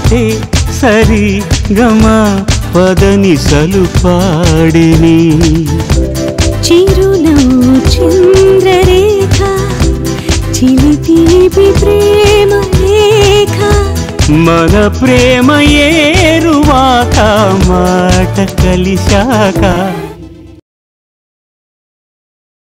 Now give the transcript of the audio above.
పాటే సరి గమ పదని సలుపాడిని చిరునవ్వు చంద్రరేఖ చిలిపి ప్రేమ రేఖ. మన ప్రేమ ఏరువాక మాట కలిశాక